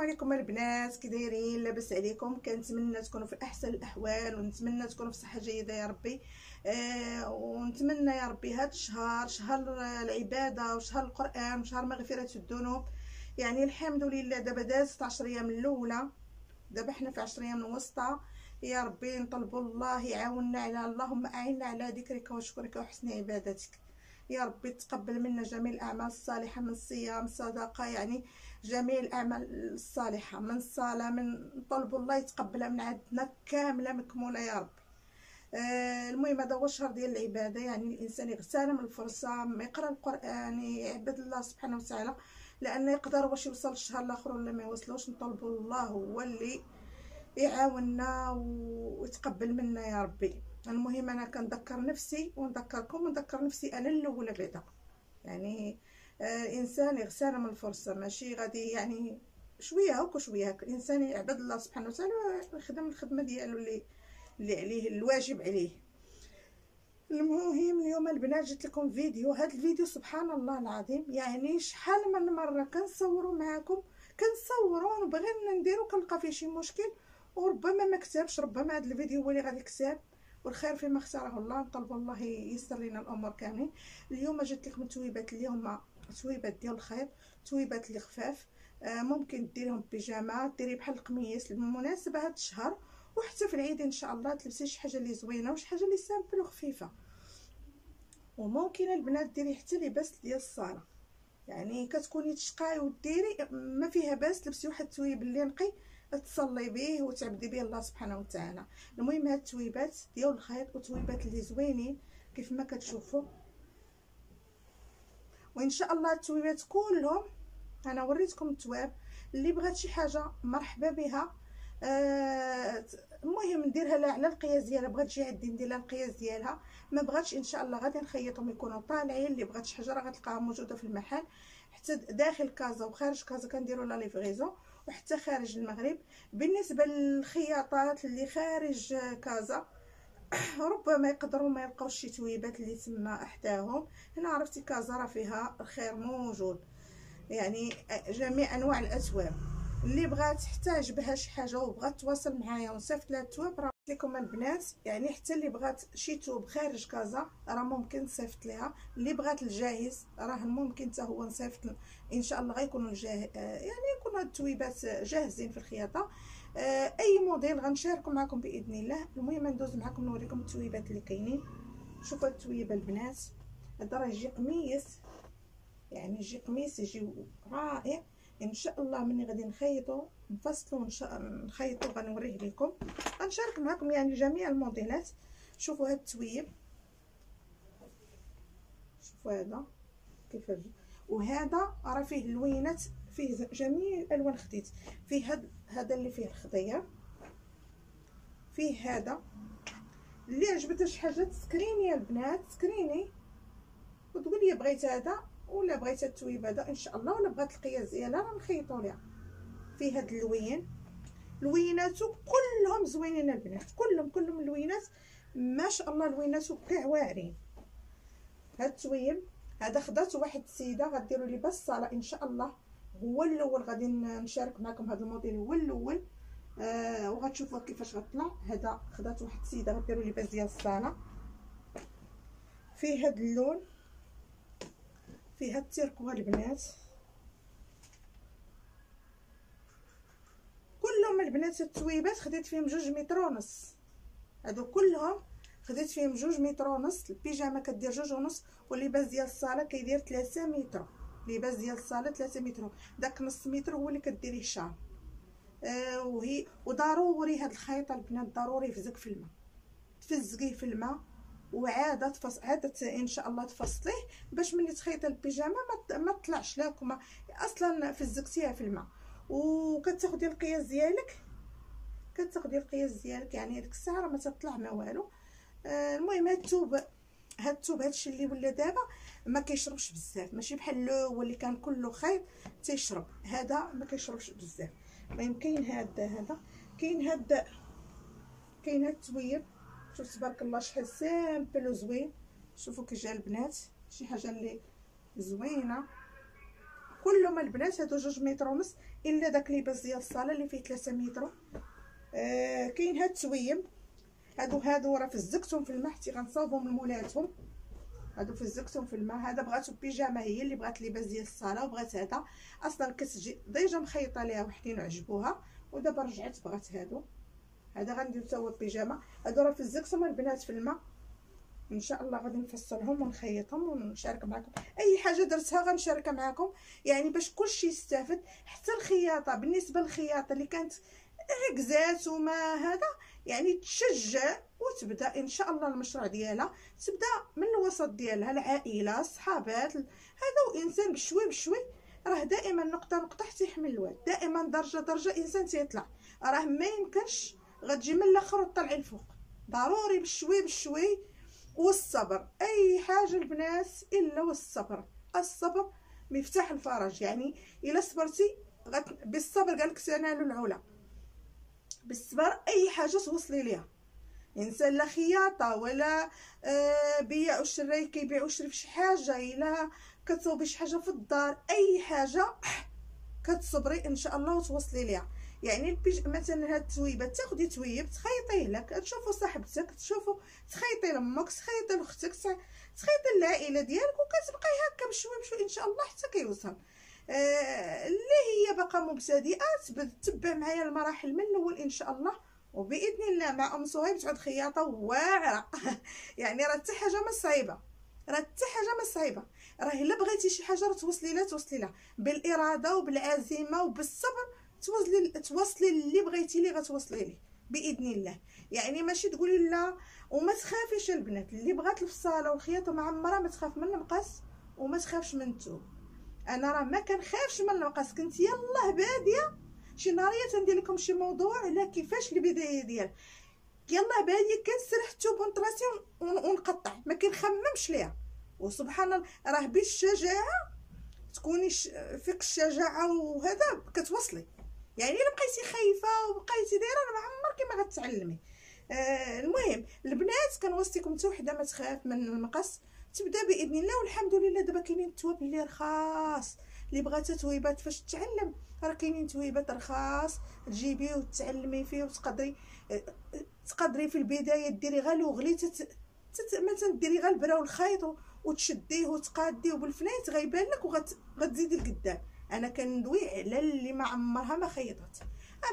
عليكم البنات كي دايرين لاباس عليكم. كنتمنى تكونوا في أحسن الأحوال ونتمنى تكونوا في صحة جيدة يا ربي. آه ونتمنى يا ربي هذا الشهر شهر العبادة وشهر القرآن وشهر مغفرة الذنوب. يعني الحمد لله دابا داز 16 أيام الأولى. دابا حنا في 10 أيام الوسطى. يا ربي نطلبوا الله يعاوننا على اللهم اعنا على ذكرك وشكرك وحسن عبادتك. يا ربي تقبل منا جميع الأعمال الصالحة من صيام صدقة يعني جميع الأعمال الصالحة. من صلاه من طلب الله يتقبلها من عندنا كاملة مكمولة يا ربي. آه المهم هذا هو الشهر ديال العبادة. يعني الإنسان يغتنم الفرصة ما يقرأ القرآن يعبد الله سبحانه وتعالى لأنه يقدر واش يوصل الشهر الآخر ولا ما يوصلوش. نطلبوا الله هو اللي يعاوننا ويتقبل منا يا ربي. المهم أنا كنذكر نفسي ونذكركم ونذكر نفسي أنا الاولى بعدا يعني آه الانسان يغتنم الفرصه ماشي؟ غادي يعني شوية هكا شوية. هكا الانسان يعبد الله سبحانه وتعالى ويخدم الخدمة ديالو اللي اللي عليه الواجب عليه. المهم اليوم البنات جبت لكم فيديو. هذا الفيديو سبحان الله العظيم يعني شحال من مرة كنصوروا معكم كنصوروا وبغينا نديرو كنلقى فيه شي مشكل وربما ما كتبش ربما هذا الفيديو هو اللي غادي يكسب. والخير فيما اختاره الله. نطلب الله ييسر لنا الأمور كاملين. اليوم جبت لكم تويبات اللي هما تويبات ديال الخيط تويبات اللي خفاف آه ممكن ديريهم بيجامه ديري بحال القميص بالمناسبه هذا الشهر. وحتى في العيد إن شاء الله تلبسي شي حاجة اللي زوينة وشي حاجة اللي simple وخفيفة. وممكن البنات ديري حتى لباس ديال الصاله يعني كتكوني تشقاي وديري ما فيها باس تلبسي واحد التويب اللي نقي. تصلي به وتعبدي به الله سبحانه وتعالى. المهم هاد التويبات ديال الخيط وتويبات اللي زوينين كيف ما كتشوفوا. وإن شاء الله التويبات كلهم أنا وريتكم التواب. اللي بغات شي حاجة مرحبا بها. آه المهم نديرها لها على القياس ديالها. بغات تجي عندي ندير لها القياس ديالها. ما بغاتش إن شاء الله غادي نخيطهم يكونوا طالعين. اللي بغات شي حاجة راه غتلقاها موجودة في المحل. حتى داخل كازا وخارج كازا كنديروا la livraison. وحتى خارج المغرب. بالنسبة للخياطات اللي خارج كازا ربما يقدروا ما يلقاوش شي تويبات اللي تما احداهم هنا عرفتي كازا راه فيها الخير موجود. يعني جميع أنواع الأثواب. اللي بغات تحتاج بها شي حاجة وبغات تواصل معايا ونصيفط لها التواب لكم البنات يعني حتى اللي بغات شي توب خارج كازا راه ممكن نصيفط لها اللي بغات الجاهز راه ممكن حتى هو نصيفط إن شاء الله غيكونوا الجاه يعني يكونوا التويبات جاهزين في الخياطة. آه، أي موديل غنشاركو معكم بإذن الله. المهم ندوز معكم نوريكم التويبات اللي كاينين. شوفوا التويبة البنات. هذا راه يجي قميص. يعني يجي قميص يجي رائع. إن شاء الله مني غادي نخيطو نفصلو نخيطو غنوريه لكم. غنشارك معكم يعني جميع الموديلات. شوفوا هاد التويب. شوفوا هذا كيف وهذا راه فيه اللوينات فيه جميع الالوان خديت فيه هاد هذا اللي فيه الخضيه فيه هذا. اللي عجبتها شي حاجة تسكريني يا البنات سكريني. وتقول لي بغيت هذا. ولا بغيت التويب هذا إن شاء الله ولا بغات القياس ديالها راه نخيطو ليها. فيه هاد اللوين. لويناتو كلهم زوينين البنات. كلهم كلهم اللوينات. ما شاء الله لويناتو كاع واعرين. هاد التويب هذا خداتو واحد السيدة غديروا لباس الصاله إن شاء الله. هو الأول غادي نشارك معكم هذا الموديل هو الأول. آه وغتشوفوا كيفاش غطلع. هذا خدات واحد السيدة غديروا لباس ديال الصاله فيه هذا اللون. فيه هاد ال turquoise البنات. كلهم البنات التويبات خديت فيهم جوج متر ونص هادو كلهم خديت فيهم جوج متر ونص البيجامه كدير جوج ونص واللباس ديال الصالة كيدير 3 متر. لباس ديال الصالة 3 متر. داك نص متر هو اللي كديريه شعر. آه وهي وضروري هاد الخيط البنات ضروري يفزك في الماء. تفزقيه في الماء. وعاده تفص عاده إن شاء الله تفصليه باش ملي تخيطي البيجامة ما, ما تطلعش لك وما أصلا فزقتيها في الماء. وكتاخدي القياس ديالك كتاخدي القياس ديالك يعني هذيك الساعة ما تطلع ما والو. آه المهم هاد الثوب هاد الثوب هادشي اللي ولا دابا ما كيشربش بزاف. ماشي بحال الأول اللي كان كله خيط تيشرب. هذا ما كيشربش بزاف. المهم كاين هاد هذا كاين هاد كاين هاد التويب. شوف تبارك الله شحال simple وزوين شوفوا كي جا البنات شي حاجة اللي زوينة. كلهم البنات هادو جوج متر ونص إلا داك لباس ديال الصالة اللي فيه 3 متر. آه كاين هاد التويب. هادو هادو راه فزقتهم في الماء حتى غنصاوبهم لمولاتهم. هادو فزقتهم في الماء. هذا بغاتو بيجامة هي اللي بغات لباس ديال الصالة وبغات هذا. أصلا كتجي déjà مخيطة ليها وحدين وعجبوها. ودابا رجعت بغات هادو. هذا غندير حتى هو بيجامه هادو راه فزقتهم البنات في الماء. إن شاء الله غادي نفصلهم ونخيطهم ونشارك معكم. أي حاجة درتها غنشاركها معكم. يعني باش كلشي يستافد حتى الخياطة. بالنسبة للخياطة اللي كانت عكزات وما هذا يعني تشجع وتبدأ إن شاء الله المشروع ديالها تبدأ من الوسط ديالها. العائلة الصحابات هذا انسان بشوي بشوي راه دائما نقطة نقطة حتى يحمل الواد. دائما درجة درجة إنسان تيطلع. راه ما يمكنش غتجي من الآخر وتطلعي الفوق. ضروري بشوي بشوي. والصبر. أي حاجة البنات إلا والصبر. الصبر مفتاح الفرج. يعني إلا صبرتي بالصبر قالك تنالوا العلا. بالصبر أي حاجة توصلي ليها. إنسان لا خياطة ولا آه بيع وشري كيبيع وشري فشي حاجة. إلا كتصوبي شي حاجة في الدار. أي حاجة كتصبري إن شاء الله وتوصلي ليها. يعني البيج مثلا هاد التويبات تاخدي تويب تخيطيه لك تشوفوا صاحبتك تشوفوا تخيطي لأمك تخيطي لأختك تخيطي العائله ديالك وكتبقاي هكا بشوي بشوي إن شاء الله حتى كيوصل. آه اللي هي باقا مبتدئة تتبع معايا المراحل من الأول إن شاء الله وبإذن الله مع أم صهيب تعود خياطة واعرة. يعني راه حتى حاجة ما صعيبة. راه حتى حاجة ما صعيبة. راه إلا بغيتي شي حاجة توصلي لها توصلي لها. بالإرادة وبالعزيمة وبالصبر توصلي توصلي اللي بغيتي ليه غتوصلي ليه بإذن الله. يعني ماشي تقولي لا وما تخافيش البنات اللي بغات الفصالة والخياطة معمره ما تخاف من المقص وما تخافش من الثوب أنا راه ما كنخافش من المقص كنت يلاه بادية شي نهارية تندير لكم شي موضوع على كيفاش البداية ديال. يلا بادية كنسرح الثوب ونطراسي ونقطع ما كنخممش ليها. وسبحان الله راه بالشجاعة تكوني فيك الشجاعة وهذا كتوصلي. يعني إلا بقيتي خايفة وبقيتي دايرة راه ما عمرك ما غتعلمي. آه المهم البنات كنوصيكم حتى وحدة ما تخاف من المقص. تبدأ بإذن الله والحمد لله دابا كاينين التواب اللي رخاص. اللي بغات تويبات فاش تتعلم راه كاينين تويبات رخاص. تجيبيه وتعلمي فيه وتقدري آه، تقدري في البداية ديري غير لوغلي تت... مثلا ديري غير البرا والخيط وتشديه وتقاديه وبالفنيت غيبان لك وغتزيدي لقدام. أنا كندوي على اللي ما عمرها ما خيطت.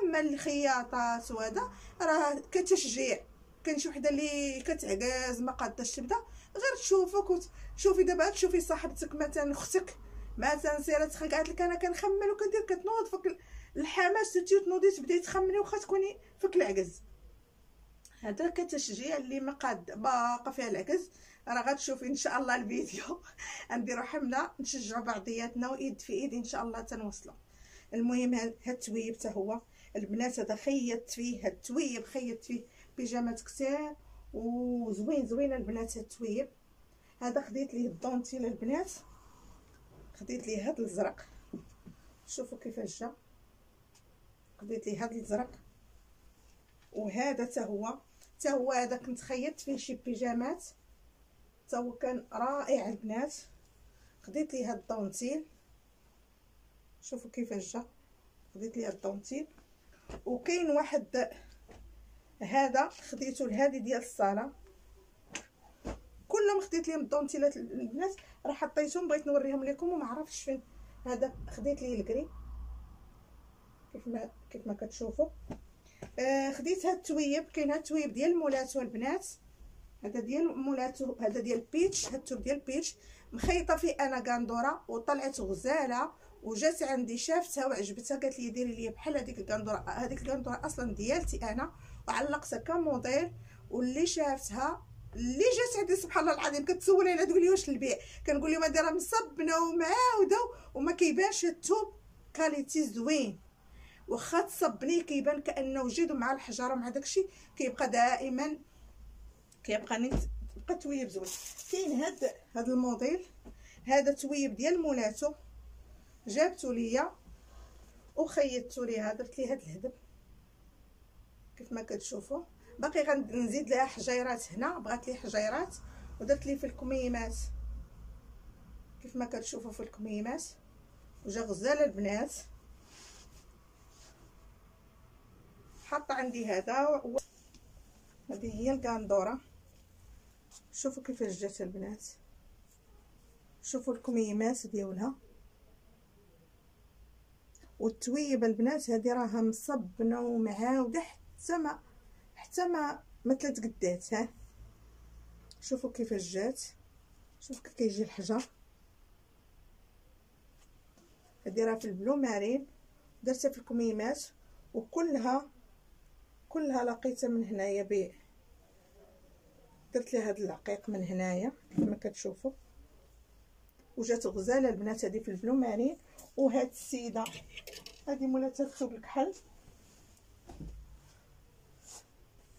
أما الخياطات وهذا راه كتشجيع. كان شي وحدة اللي كتعكاز ما قاداش تبدأ. غير تشوفك وتشوفي دابا تشوفي صاحبتك مثلا أختك مثلا سيره تخلق قالت لك أنا كنخمل وكندير كتنوض فك الحماس تنوضي تبدأي تخملي واخا تكوني فيك العجز. هذا كتشجيع اللي ما قاد باقا فيها العجز راه غتشوفي إن شاء الله الفيديو. نديرو حملة. نشجعوا بعضياتنا وإيد في إيد إن شاء الله تنوصلوا المهم هاد التويب حتى هو. البنات هذا خيطت فيه. هاد التويب خيطت فيه بيجامات كثار وزوين زوين البنات هاد التويب هذا خديت ليه الدونتيل البنات خديت ليه هاد الزرق. شوفوا كيفاش جا. خديت ليه هاد الزرق. وهذا حتى هو. حتى هو هذا كنت خيطت فيه شي بيجامات. حتى هو كان رائع البنات. خديت ليه هاد الدونتيل. شوفوا كيفاش جا. خديت ليه الدونتيل. وكاين واحد هذا خديته لهذه ديال الصالة. كلهم خديت ليهم الدونتيلات البنات. راه حطيتهم بغيت نوريهم لكم وما عرفتش فين. هذا خديت ليه الكري. كيف ما كيف ما كتشوفوا. آه خديت هاد التويب كاين هاد التويب ديال المولات والبنات. هذا ديال مولاتو هذا ديال بيتش هاد التوب ديال بيتش. مخيطة فيه أنا غندوره وطلعت غزالة وجات عندي شافتها وعجبتها. قالت لي ديري لي بحال هذيك الغندوره هذيك الغندوره أصلا ديالتي أنا. وعلقتها كموديل. واللي شافتها اللي جات عندي سبحان الله العظيم كتسولي على تقول لي واش البيع. كنقول لهم دايره مصبنه ومعاوده وما كيبانش الثوب qualité زوين. واخا تصبني كيبان كأنه جدو مع الحجره مع داكشي كيبقى دائما كيبقى نيت بقى تويب زوين. كاين هاد هاد الموديل هذا تويب ديال مولاتو. جابتو ليا وخيطتو ليها درت ليه هاد الهدب كيف ما كتشوفوا باقي غنزيد لها حجيرات هنا بغات لي حجيرات ودرت لي في الكميمات. كيف ما كتشوفوا في الكميمات. وجا غزالة البنات. حاطة عندي هذا. هذه هي القندوره شوفوا كيفاش جات البنات. شوفوا الكميمات ديالها. والتويبة البنات هذه راها مصبنة ومعاودة حتى ما حتى ما ما تلات ها. شوفوا كيفاش جات شوفوا كيف كيجي الحجر. هذه راه في البلو مارين درتها في الكميمات. وكلها كلها لقيتها من هنايا ب درت لها هذا العقيق من هنايا كما كتشوفوا. وجات غزالة البنات هذه في البلو مارين وهاد السيدة هذه مولاتها الثوب الكحل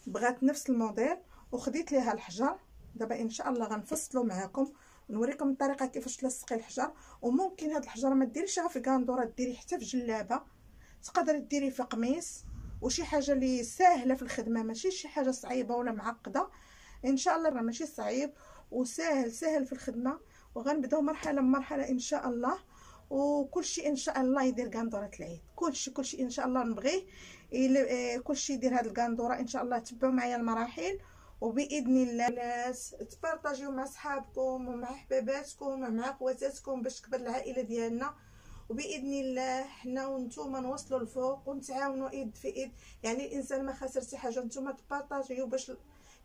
بغات نفس الموديل وخديت ليها الحجر. دابا إن شاء الله غنفصلو معاكم نوريكم الطريقة كيفاش تلصقي الحجر. وممكن هاد الحجر ما ديريشها في كاندورة ديري حتى في جلابة. تقدري ديري في قميص. وشي حاجة اللي سهله في الخدمة ماشي شي حاجة صعيبة ولا معقدة. إن شاء الله راه ماشي صعيب وسهل سهل في الخدمة وغنبدأو مرحلة بمرحلة إن شاء الله. وكل شيء إن شاء الله يدير قندوره العيد. كل شيء كل شيء إن شيء الله نبغيه. إيه، كل شيء يدير هذه القندوره إن شاء الله تبعوا معايا المراحل. وبإذن الله الناس تبارطاجيو مع صحابكم ومع حباباتكم ومع خواتاتكم باش تكبر العائلة ديالنا. وبإذن الله حنا وأنتم نوصلوا الفوق ونتعاونوا إيد في إيد. يعني الإنسان ما خسر شي حاجة نتوما تبارطاجيو باش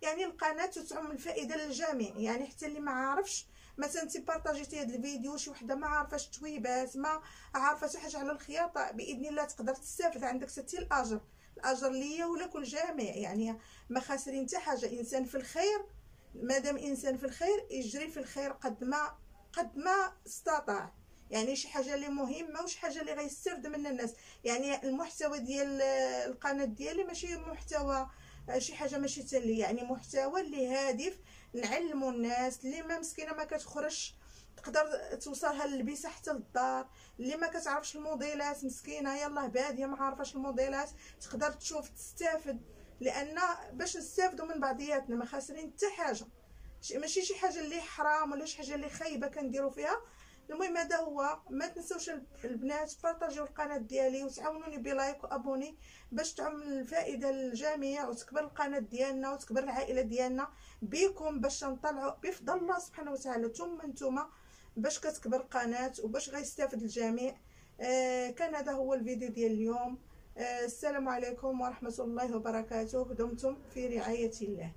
يعني القناة تعم الفائدة للجميع. يعني حتى اللي ما عارفش مثلا انت بارطاجيتي هذا الفيديو شي وحدة ما عارفاش تويبات ما عارفة شي حاجة على الخياطة بإذن الله تقدر تستافد عندك حتى الأجر. الأجر ليا ولكل جميع يعني ما خاسرين حتى حاجة. إنسان في الخير مادام إنسان في الخير يجري في الخير قد ما قد ما استطاع. يعني شي حاجة اللي مهمة وشي حاجة اللي غيستافد منها الناس. يعني المحتوى ديال القناة ديالي ماشي محتوى شي حاجة ماشي تالي يعني محتوى اللي هادف نعلموا الناس. اللي ما مسكينة ما كتخرجش تقدر توصلها للبسه حتى للدار. اللي ما كتعرفش الموديلات مسكينة يلاه باديه ما عارفاش الموديلات. تقدر تشوف تستافد لأن باش نستافدوا من بعضياتنا ما خاسرين حتى حاجة. ماشي شي حاجة اللي حرام ولا شي حاجة اللي خايبة كنديروا فيها. المهم هذا هو. ما تنسوش البنات بارطاجيو القناة ديالي وتعاونوني ب like و abonner باش تعم الفائدة للجميع وتكبر القناة ديالنا وتكبر العائلة ديالنا. بكم باش نطلعوا بفضل الله سبحانه وتعالى. ثم نتوما باش كتكبر القناة وباش غيستافد الجميع. آه كان هذا هو الفيديو ديال اليوم. آه السلام عليكم ورحمة الله وبركاته. دمتم في رعاية الله.